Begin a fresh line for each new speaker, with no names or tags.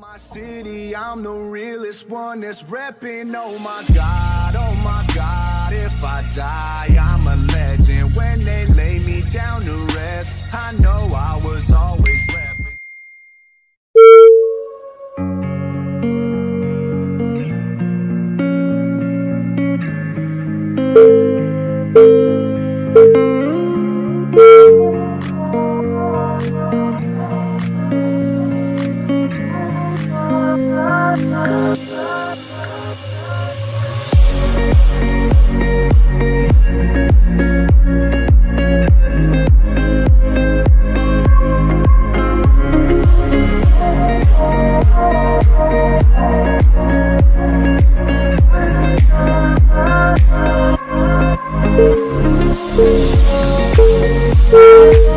my city, I'm the realest one that's repping. Oh my God, oh my God, if I die, I'm a legend. When they lay me down to rest, I know I was always Bye.